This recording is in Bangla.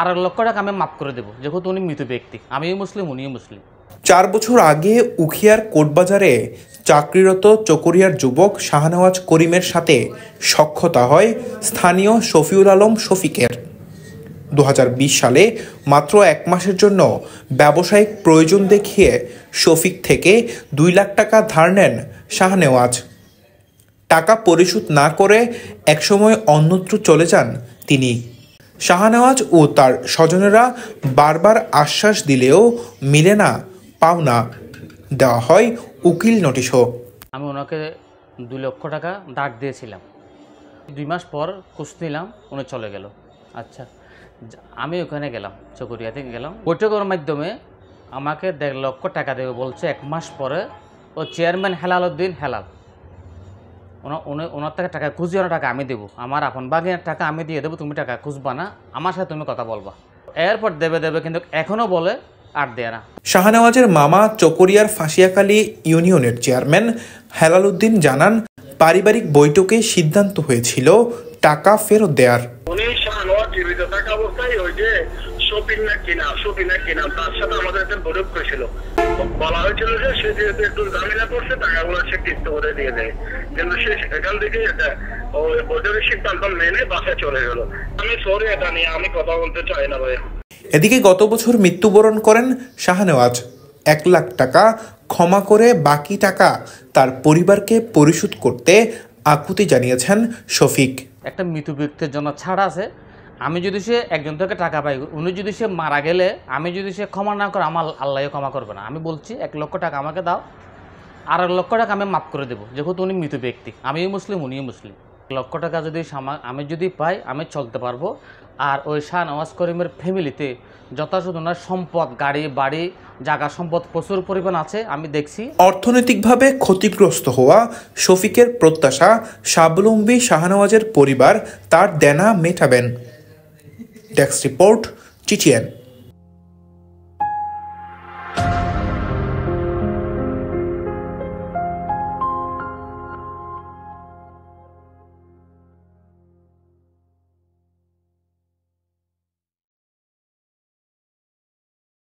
এক লক্ষ টাকা আমি মাফ করে দেবো, যেহেতু উনি মৃত ব্যক্তি। আমিও মুসলিম, উনিও মুসলিম। চার বছর আগে উখিয়ার কোটবাজারে চাকরিরত চকরিয়ার যুবক শাহনওয়াজ করিমের সাথে সখ্যতা হয় স্থানীয় শফিউল আলম শফিকের। দু হাজার বিশ সালে মাত্র এক মাসের জন্য ব্যবসায়িক প্রয়োজন দেখিয়ে শফিক থেকে দুই লাখ টাকা ধার নেন শাহনেওয়াজ। টাকা পরিশোধ না করে একসময় অন্যত্র চলে যান তিনি। শাহনেওয়াজ ও তার স্বজনেরা বারবার আশ্বাস দিলেও মিলে না, পাওনা দেওয়া হয় উকিল নোটিশও। আমি ওনাকে দুই লক্ষ টাকা ডাক দিয়েছিলাম। দুই মাস পর কুছ নিলাম, উনি চলে গেল। আচ্ছা আমি ওখানে গেলাম, চকরিয়া থেকে গেলাম। বৈঠকের মাধ্যমে আমাকে দেড় লক্ষ টাকা দেবে বলছে, এক মাস পরে। ও চেয়ারম্যান হেলাল উদ্দিন হেলাল। ওনার থেকে টাকা খুঁজি ওনার টাকা আমি দেবো। আমার আপন বাগিনের টাকা আমি দিয়ে দেবো তুমি টাকা খুঁজবা না। আমার সাথে তুমি কথা বলবা। এরপর দেবে দেবে কিন্তু এখনও বলে আর দেয় না। শাহনেওয়াজের মামা চকরিয়ার ফাঁসিয়াখালী ইউনিয়নের চেয়ারম্যান হেলাল উদ্দিন জানান পারিবারিক বৈঠকে সিদ্ধান্ত হয়েছিল টাকা ফেরত দেওয়ার উনি শাহনওয়াজ জীবিত থাকা অবস্থায় ওই যে শপিং না কিনা শপিং না কিনা তার সাথে আমাদের বৈঠক করেছিল বলা হয়েছিল যে সে যেহেতু একটু ঝামেলা করছে টাকাগুলো সে কিস্তি করে দিয়ে দেয়। কিন্তু সে এখান থেকে এটা ওই বৈঠকের সিদ্ধান্ত মেনে বাসায় চলে গেল। আমি সরি এটা নিয়ে আমি কথা বলতে চাই না ভাই। এদিকে গত বছর মৃত্যুবরণ করেন শাহনেওয়াজ। এক লাখ টাকা ক্ষমা করে বাকি টাকা তার পরিবারকে পরিশোধ করতে আকুতি জানিয়েছেন শফিক। একটা মৃত ব্যক্তির জন্য ছাড় আছে আমি যদি সে একজন থেকে টাকা পাই, উনি যদি সে মারা গেলে, আমি যদি সে ক্ষমা না করে, আমার আল্লাহ ক্ষমা করবে না। আমি বলছি, এক লক্ষ টাকা আমাকে দাও, আর এক লক্ষ টাকা আমি মাফ করে দেবো, যেহেতু উনি মৃত ব্যক্তি। আমিও মুসলিম, উনিও মুসলিম। লক্ষ টাকা যদি আমি যদি পাই, আমি চলতে পারব। আর ওই শাহ নওয়াজ করিমের ফ্যামিলিতে যথাযথ ওনার সম্পদ, গাড়ি, বাড়ি, জায়গা সম্পদ প্রচুর পরিমাণ আছে, আমি দেখছি। অর্থনৈতিকভাবে ক্ষতিগ্রস্ত হওয়া শফিকের প্রত্যাশা স্বাবলম্বী শাহনওয়াজের পরিবার তার দেনা মেটাবেন। Desk report চিচিএন